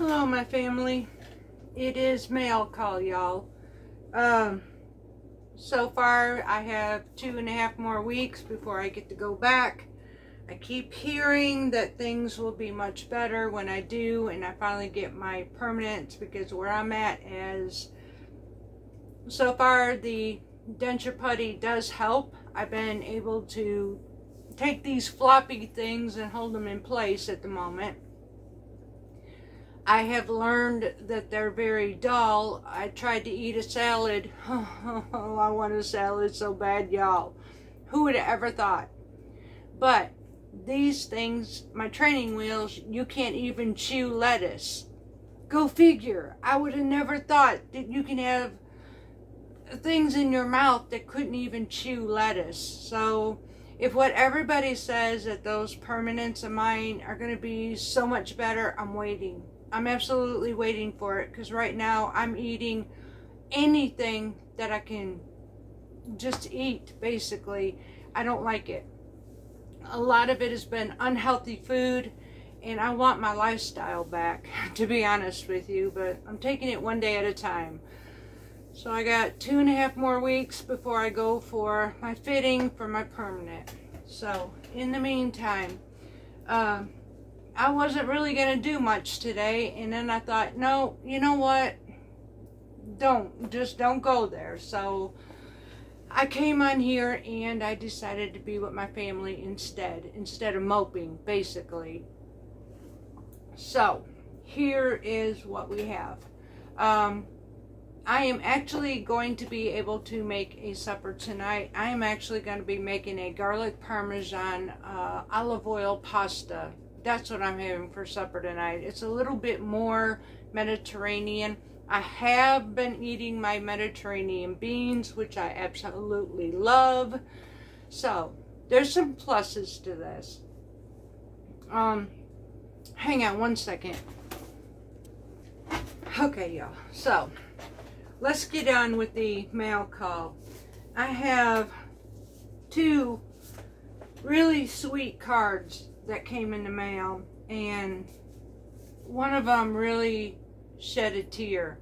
Hello, my family. It is mail call, y'all. Um, so far, I have two and a half more weeks before I get to go back. I keep hearing that things will be much better when I do and I finally get my permanent because where I'm at is so far the denture putty does help. I've been able to take these floppy things and hold them in place at the moment. I have learned that they're very dull. I tried to eat a salad. Oh, I want a salad so bad, y'all. Who would have ever thought? But these things, my training wheels, you can't even chew lettuce. Go figure. I would have never thought that you can have things in your mouth that couldn't even chew lettuce. So if what everybody says that those permanents of mine are going to be so much better, I'm waiting. I'm absolutely waiting for it because right now I'm eating anything that I can just eat, basically. I don't like it. A lot of it has been unhealthy food, and I want my lifestyle back, to be honest with you, but I'm taking it one day at a time. So I got two and a half more weeks before I go for my fitting for my permanent. So, in the meantime, uh, I wasn't really going to do much today. And then I thought, no, you know what? Don't. Just don't go there. So I came on here and I decided to be with my family instead. Instead of moping, basically. So here is what we have. Um, I am actually going to be able to make a supper tonight. I am actually going to be making a garlic parmesan uh, olive oil pasta that's what I'm having for supper tonight. It's a little bit more Mediterranean. I have been eating my Mediterranean beans, which I absolutely love. So, there's some pluses to this. Um, hang on one second. Okay, y'all. So, let's get on with the mail call. I have two really sweet cards that came in the mail and one of them really shed a tear.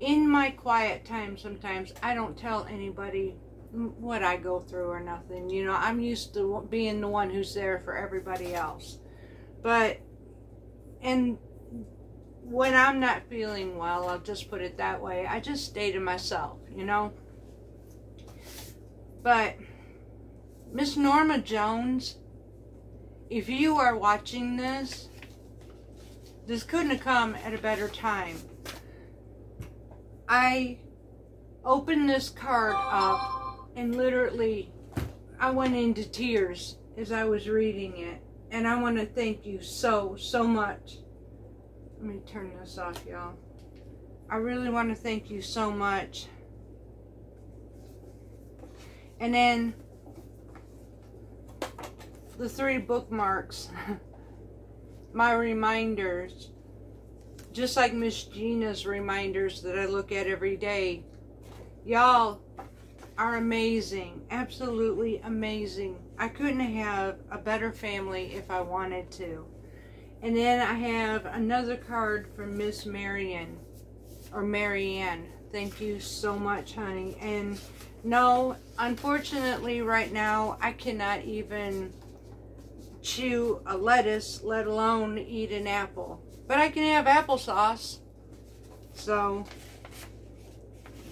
In my quiet time sometimes I don't tell anybody what I go through or nothing. You know, I'm used to being the one who's there for everybody else. But and when I'm not feeling well, I'll just put it that way. I just stay to myself, you know. But Miss Norma Jones if you are watching this, this couldn't have come at a better time. I opened this card up and literally I went into tears as I was reading it. And I want to thank you so, so much. Let me turn this off, y'all. I really want to thank you so much. And then the three bookmarks, my reminders, just like Miss Gina's reminders that I look at every day. Y'all are amazing, absolutely amazing. I couldn't have a better family if I wanted to. And then I have another card from Miss Marion, or Marianne. Thank you so much, honey. And no, unfortunately, right now, I cannot even chew a lettuce, let alone eat an apple. But I can have applesauce. So,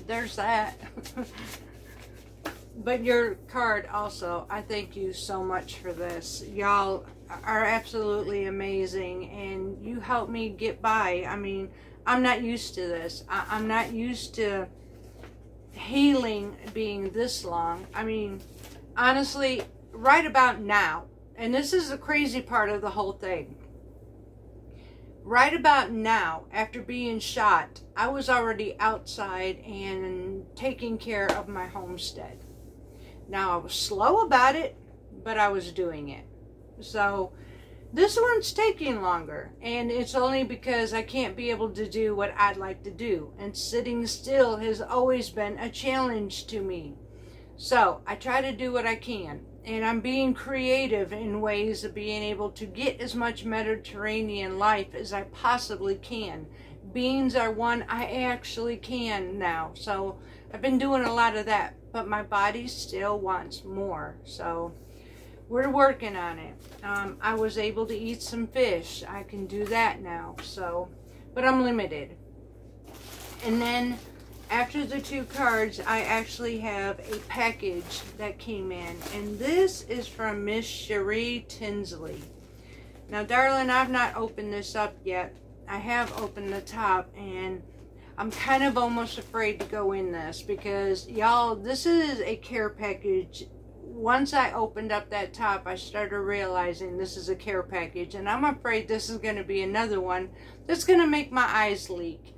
there's that. but your card also, I thank you so much for this. Y'all are absolutely amazing and you help me get by. I mean, I'm not used to this. I, am not used to healing being this long. I mean, honestly, right about now, and this is the crazy part of the whole thing. Right about now, after being shot, I was already outside and taking care of my homestead. Now, I was slow about it, but I was doing it. So, this one's taking longer, and it's only because I can't be able to do what I'd like to do. And sitting still has always been a challenge to me. So, I try to do what I can and I'm being creative in ways of being able to get as much Mediterranean life as I possibly can. Beans are one I actually can now. So I've been doing a lot of that, but my body still wants more. So we're working on it. Um, I was able to eat some fish. I can do that now. So, but I'm limited. And then after the two cards, I actually have a package that came in. And this is from Miss Cherie Tinsley. Now, darling, I've not opened this up yet. I have opened the top and I'm kind of almost afraid to go in this because, y'all, this is a care package. Once I opened up that top, I started realizing this is a care package. And I'm afraid this is going to be another one that's going to make my eyes leak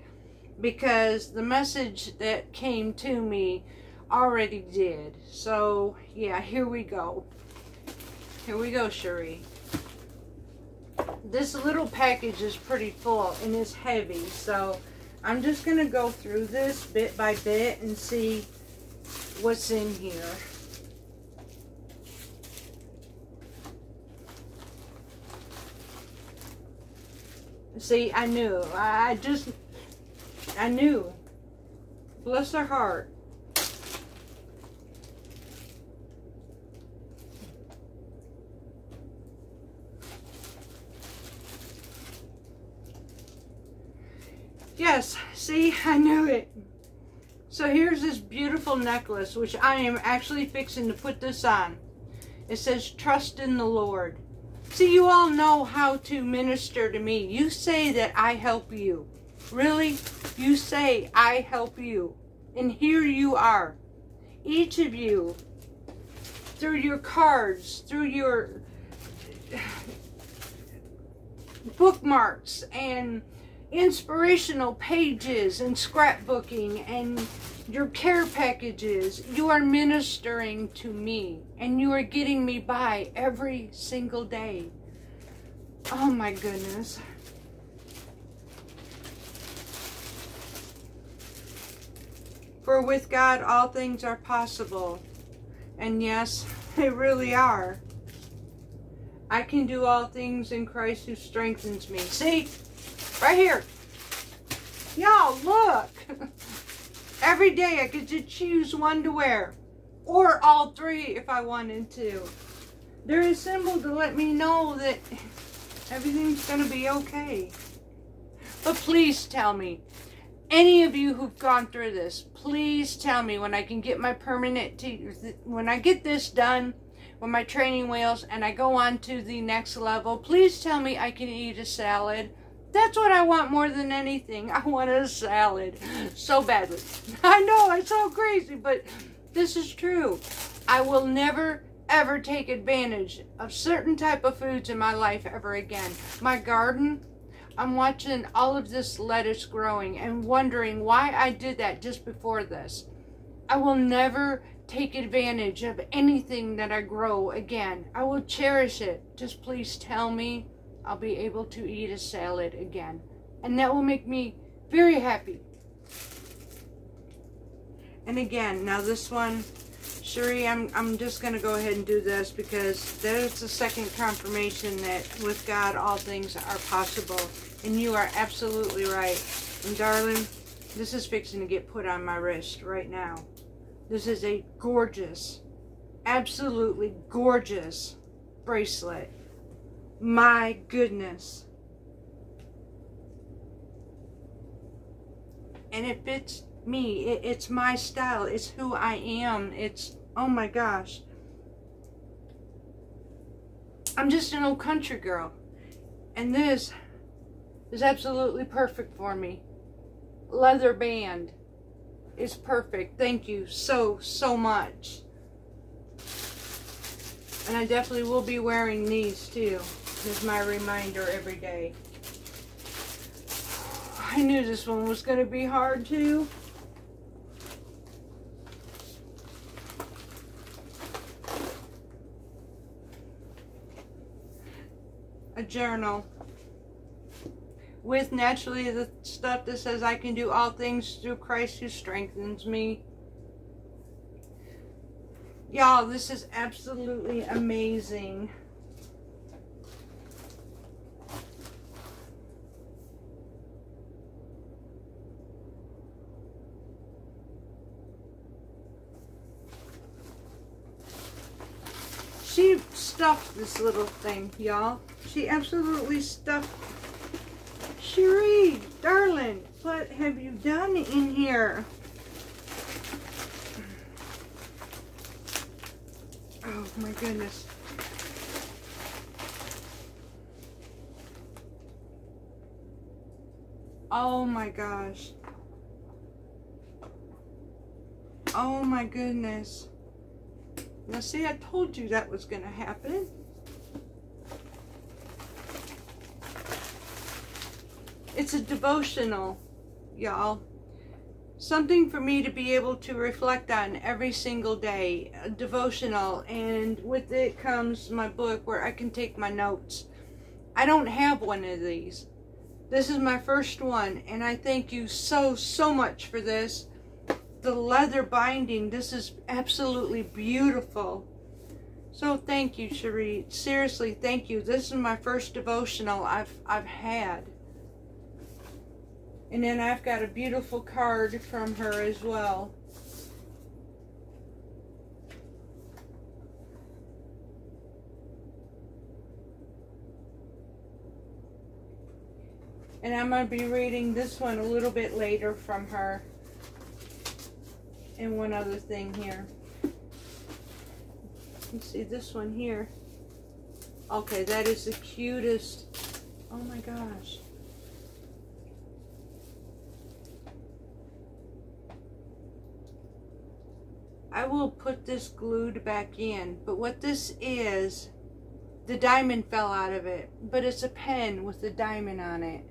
because the message that came to me already did. So, yeah, here we go. Here we go, Cherie. This little package is pretty full and it's heavy, so I'm just going to go through this bit by bit and see what's in here. See, I knew. I just I knew. Bless her heart. Yes, see, I knew it. So here's this beautiful necklace, which I am actually fixing to put this on. It says, trust in the Lord. See, you all know how to minister to me. You say that I help you. Really? You say, I help you. And here you are. Each of you, through your cards, through your bookmarks and inspirational pages and scrapbooking and your care packages, you are ministering to me and you are getting me by every single day. Oh my goodness. For with God all things are possible. And yes, they really are. I can do all things in Christ who strengthens me. See? Right here. Y'all, look. Every day I get to choose one to wear. Or all three if I wanted to. They're a symbol to let me know that everything's going to be okay. But please tell me, any of you who've gone through this, please tell me when I can get my permanent teeth, when I get this done with my training wheels and I go on to the next level, please tell me I can eat a salad. That's what I want more than anything. I want a salad so badly. I know, it's so crazy, but this is true. I will never ever take advantage of certain type of foods in my life ever again. My garden, I'm watching all of this lettuce growing and wondering why I did that just before this. I will never take advantage of anything that I grow again. I will cherish it. Just please tell me I'll be able to eat a salad again. And that will make me very happy. And again, now this one, Cherie, I'm, I'm just going to go ahead and do this because there's the second confirmation that with God all things are possible. And you are absolutely right. And darling, this is fixing to get put on my wrist right now. This is a gorgeous, absolutely gorgeous bracelet. My goodness. And it fits me. It, it's my style. It's who I am. It's, oh my gosh. I'm just an old country girl. And this is absolutely perfect for me. Leather band is perfect. Thank you so, so much. And I definitely will be wearing these too. As my reminder every day. I knew this one was going to be hard too. A journal with naturally the stuff that says I can do all things through Christ who strengthens me. Y'all, this is absolutely amazing. She stuffed this little thing, y'all. She absolutely stuffed. Cherie, darling, what have you done in here? Oh my goodness. Oh my gosh. Oh my goodness. Now see, I told you that was going to happen. It's a devotional, y'all. Something for me to be able to reflect on every single day. A devotional. And with it comes my book where I can take my notes. I don't have one of these. This is my first one. And I thank you so, so much for this the leather binding. This is absolutely beautiful. So thank you, Cherie. Seriously, thank you. This is my first devotional I've I've had. And then I've got a beautiful card from her as well. And I'm going to be reading this one a little bit later from her and one other thing here. You see this one here. Okay, that is the cutest. Oh my gosh. I will put this glued back in, but what this is, the diamond fell out of it, but it's a pen with a diamond on it.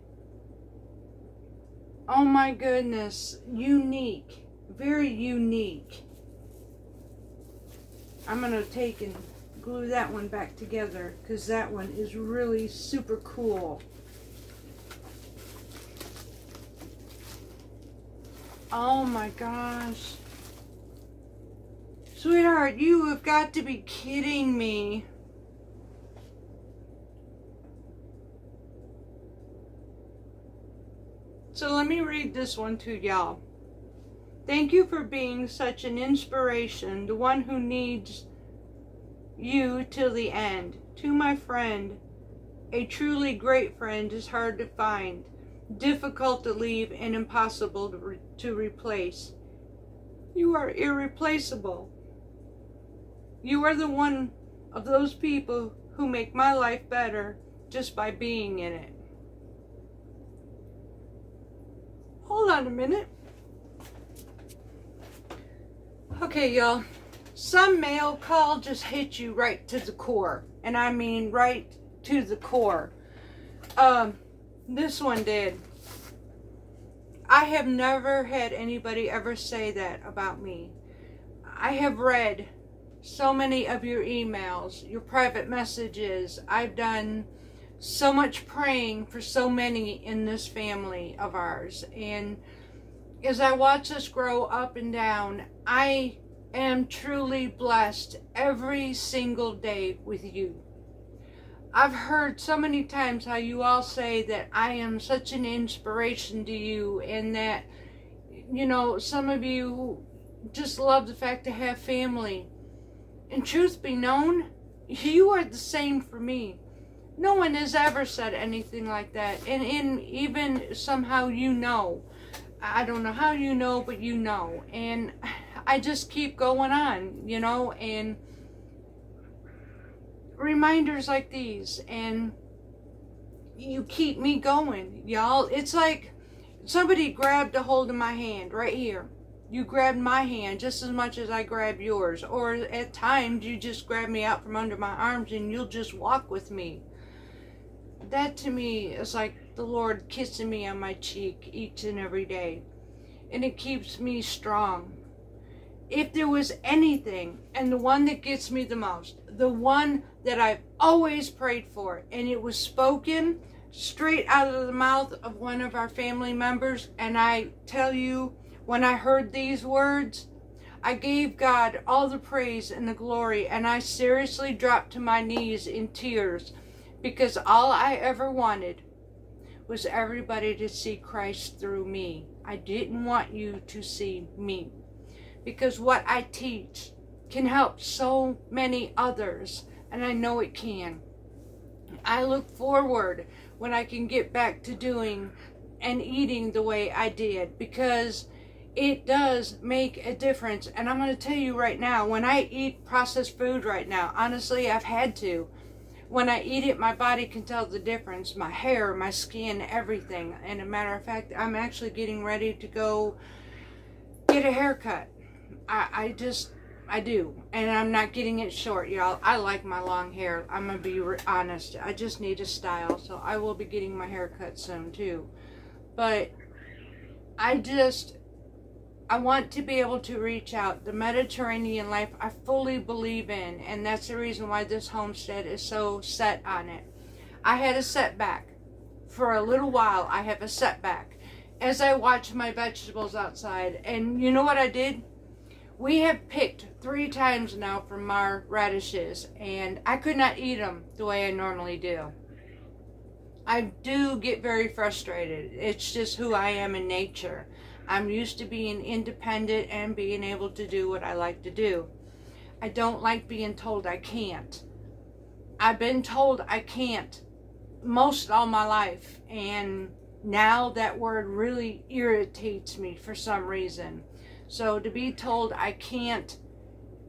Oh my goodness, unique very unique. I'm going to take and glue that one back together because that one is really super cool. Oh my gosh. Sweetheart, you have got to be kidding me. So let me read this one to y'all. Thank you for being such an inspiration, the one who needs you till the end. To my friend, a truly great friend is hard to find, difficult to leave, and impossible to, re to replace. You are irreplaceable. You are the one of those people who make my life better just by being in it. Hold on a minute. Okay, y'all. Some mail call just hits you right to the core. And I mean right to the core. Um, this one did. I have never had anybody ever say that about me. I have read so many of your emails, your private messages. I've done so much praying for so many in this family of ours. And as I watch us grow up and down, I am truly blessed every single day with you. I've heard so many times how you all say that I am such an inspiration to you and that, you know, some of you just love the fact to have family. And truth be known, you are the same for me. No one has ever said anything like that. And, and even somehow you know I don't know how you know, but you know. And I just keep going on, you know, and reminders like these. And you keep me going, y'all. It's like somebody grabbed a hold of my hand right here. You grabbed my hand just as much as I grab yours. Or at times you just grab me out from under my arms and you'll just walk with me. That to me is like the Lord kissing me on my cheek each and every day. And it keeps me strong. If there was anything, and the one that gets me the most, the one that I've always prayed for, and it was spoken straight out of the mouth of one of our family members, and I tell you, when I heard these words, I gave God all the praise and the glory, and I seriously dropped to my knees in tears because all I ever wanted was everybody to see Christ through me. I didn't want you to see me because what I teach can help so many others, and I know it can. I look forward when I can get back to doing and eating the way I did because it does make a difference. And I'm going to tell you right now, when I eat processed food right now, honestly, I've had to. When I eat it, my body can tell the difference. My hair, my skin, everything. And a matter of fact, I'm actually getting ready to go get a haircut. I, I just, I do. And I'm not getting it short, y'all. I like my long hair. I'm going to be honest. I just need a style. So I will be getting my hair cut soon, too. But I just, I want to be able to reach out. The Mediterranean life, I fully believe in, and that's the reason why this homestead is so set on it. I had a setback. For a little while, I have a setback as I watch my vegetables outside. And you know what I did? We have picked three times now from our radishes, and I could not eat them the way I normally do. I do get very frustrated. It's just who I am in nature. I'm used to being independent and being able to do what I like to do. I don't like being told I can't. I've been told I can't most all my life and now that word really irritates me for some reason. So to be told I can't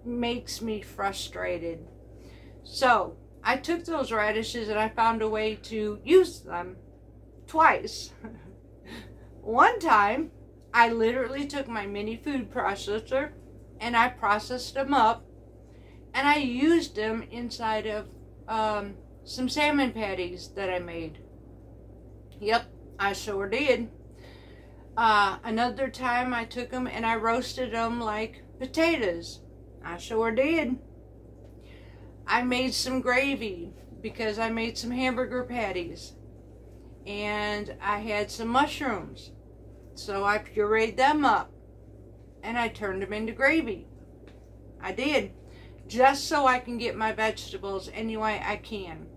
makes me frustrated. So I took those radishes and I found a way to use them twice. One time I literally took my mini food processor and I processed them up and I used them inside of um, some salmon patties that I made. Yep, I sure did. Uh, another time I took them and I roasted them like potatoes. I sure did. I made some gravy because I made some hamburger patties. And I had some mushrooms. So I pureed them up and I turned them into gravy. I did. Just so I can get my vegetables any way I can.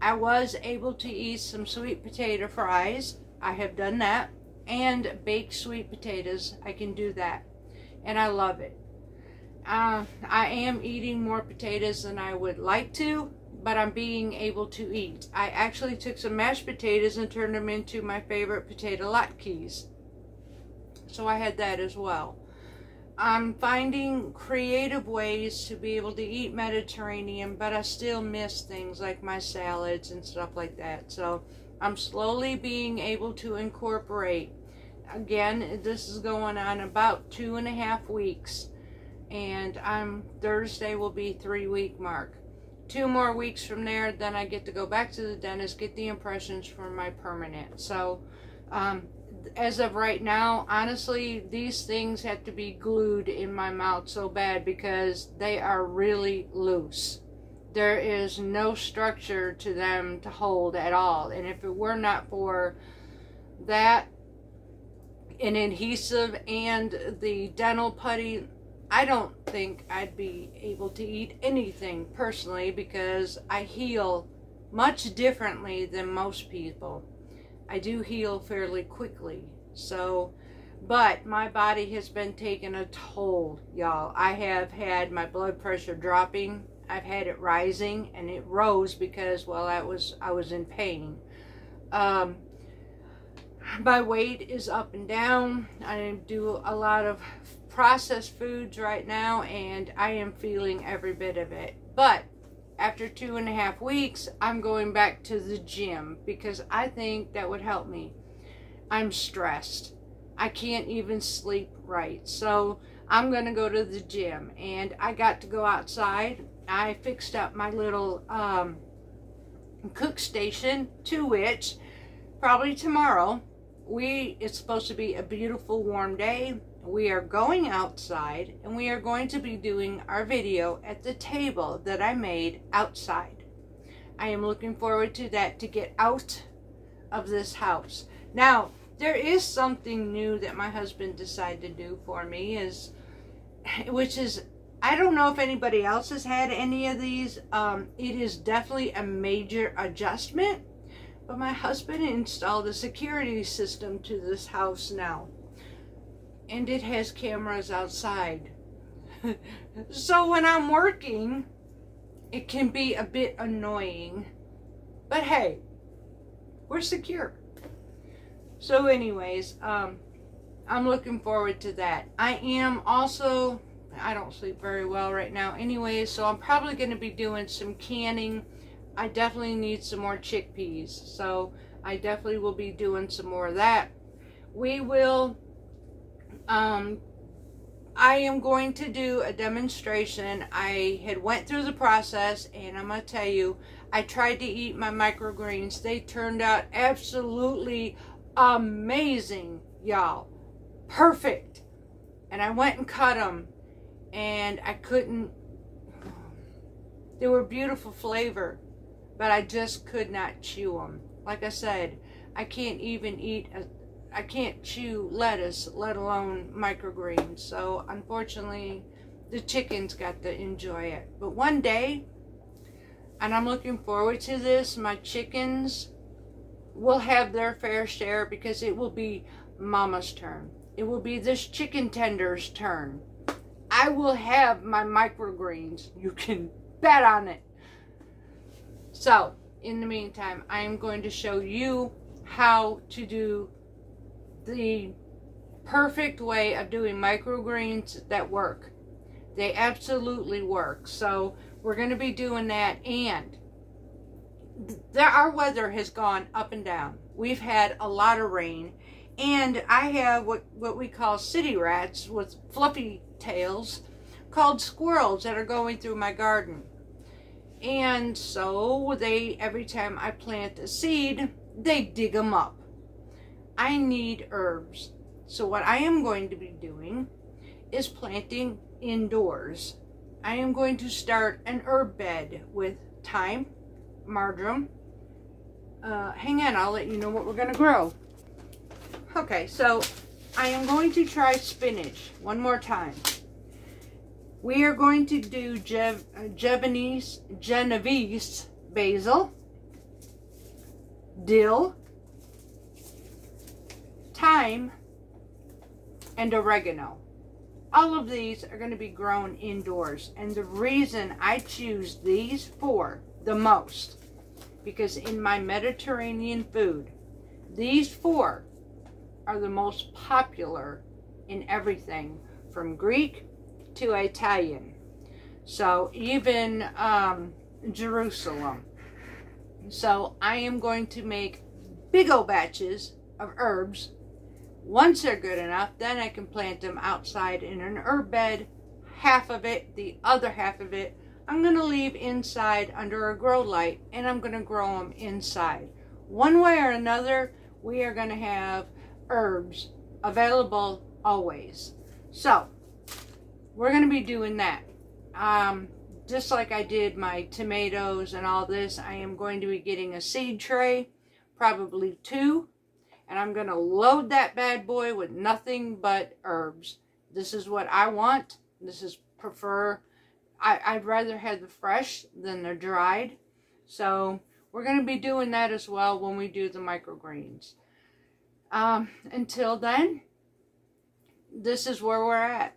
I was able to eat some sweet potato fries. I have done that. And baked sweet potatoes. I can do that. And I love it. Uh, I am eating more potatoes than I would like to, but I'm being able to eat. I actually took some mashed potatoes and turned them into my favorite potato latkes. So I had that as well. I'm finding creative ways to be able to eat Mediterranean, but I still miss things like my salads and stuff like that. So I'm slowly being able to incorporate. Again, this is going on about two and a half weeks. And I'm Thursday will be three week mark. Two more weeks from there, then I get to go back to the dentist, get the impressions for my permanent. So um, as of right now, honestly, these things have to be glued in my mouth so bad because they are really loose. There is no structure to them to hold at all. And if it were not for that, an adhesive and the dental putty, I don't think I'd be able to eat anything personally because I heal much differently than most people. I do heal fairly quickly. So, but my body has been taking a toll, y'all. I have had my blood pressure dropping. I've had it rising, and it rose because, well, I was I was in pain. Um, my weight is up and down. I do a lot of processed foods right now, and I am feeling every bit of it. But after two and a half weeks, I'm going back to the gym because I think that would help me. I'm stressed. I can't even sleep right. So I'm going to go to the gym. And I got to go outside. I fixed up my little um, cook station to which probably tomorrow we it's supposed to be a beautiful warm day we are going outside and we are going to be doing our video at the table that I made outside. I am looking forward to that to get out of this house. Now, there is something new that my husband decided to do for me is which is I don't know if anybody else has had any of these. Um, it is definitely a major adjustment. But my husband installed a security system to this house now. And it has cameras outside. so when I'm working, it can be a bit annoying. But hey, we're secure. So anyways, um, I'm looking forward to that. I am also I don't sleep very well right now anyway, so I'm probably going to be doing some canning. I definitely need some more chickpeas, so I definitely will be doing some more of that. We will, um, I am going to do a demonstration. I had went through the process, and I'm going to tell you, I tried to eat my microgreens. They turned out absolutely amazing, y'all. Perfect. And I went and cut them and I couldn't they were beautiful flavor but I just could not chew them like I said I can't even eat a I can't chew lettuce let alone microgreens so unfortunately the chickens got to enjoy it but one day and I'm looking forward to this my chickens will have their fair share because it will be mama's turn it will be this chicken tender's turn I will have my microgreens. You can bet on it. So, in the meantime, I am going to show you how to do the perfect way of doing microgreens that work. They absolutely work. So, we're going to be doing that and our weather has gone up and down. We've had a lot of rain and I have what, what we call city rats with fluffy tails called squirrels that are going through my garden. And so they, every time I plant a seed, they dig them up. I need herbs. So what I am going to be doing is planting indoors. I am going to start an herb bed with thyme, marjoram. Uh, hang on, I'll let you know what we're going to grow. Okay, so I am going to try spinach one more time. We are going to do Gev Genovese, Genovese basil, dill, thyme, and oregano. All of these are going to be grown indoors. And the reason I choose these four the most, because in my Mediterranean food, these four are the most popular in everything from Greek to Italian. So even um, Jerusalem. So I am going to make big old batches of herbs. Once they're good enough, then I can plant them outside in an herb bed. Half of it, the other half of it, I'm going to leave inside under a grow light and I'm going to grow them inside. One way or another, we are going to have herbs available always. So, we're going to be doing that. Um, just like I did my tomatoes and all this, I am going to be getting a seed tray, probably two, and I'm going to load that bad boy with nothing but herbs. This is what I want. This is prefer, I, I'd rather have the fresh than the dried. So we're going to be doing that as well when we do the microgreens. Um, until then, this is where we're at.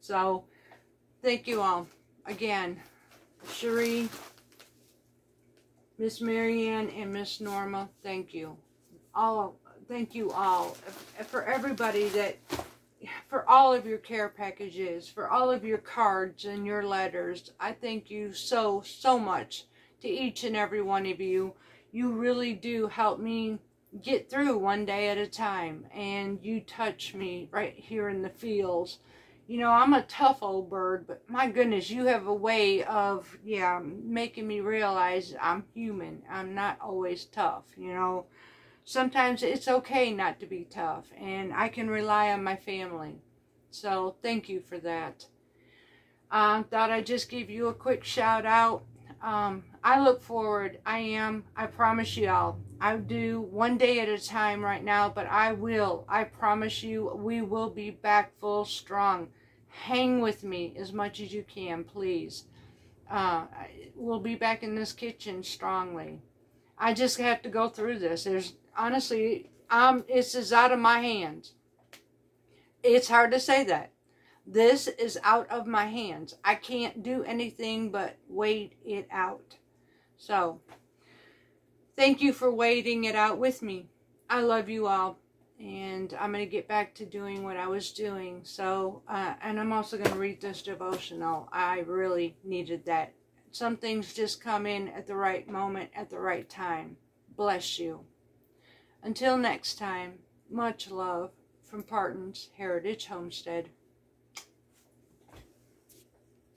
So, thank you all. Again, Cherie, Miss Marianne, and Miss Norma, thank you. All, thank you all. For everybody that, for all of your care packages, for all of your cards and your letters, I thank you so, so much to each and every one of you. You really do help me get through one day at a time and you touch me right here in the fields you know i'm a tough old bird but my goodness you have a way of yeah making me realize i'm human i'm not always tough you know sometimes it's okay not to be tough and i can rely on my family so thank you for that uh, thought I'd just give you a quick shout out um, I look forward. I am. I promise y'all. I do one day at a time right now, but I will. I promise you, we will be back full strong. hang with me as much as you can, please. Uh, we'll be back in this kitchen strongly. I just have to go through this. There's honestly, um, it's is out of my hands. It's hard to say that. This is out of my hands. I can't do anything but wait it out. So, thank you for waiting it out with me. I love you all and I'm going to get back to doing what I was doing. So, uh, and I'm also going to read this devotional. I really needed that. Some things just come in at the right moment, at the right time. Bless you. Until next time, much love from Partin's Heritage Homestead.